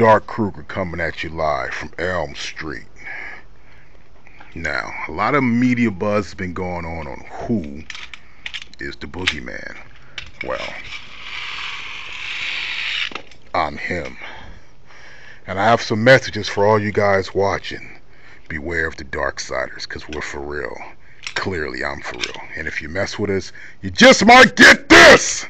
Dark Kruger coming at you live from Elm Street. Now, a lot of media buzz has been going on on who is the boogeyman. Well, I'm him. And I have some messages for all you guys watching. Beware of the Darksiders, because we're for real. Clearly, I'm for real. And if you mess with us, you just might get this!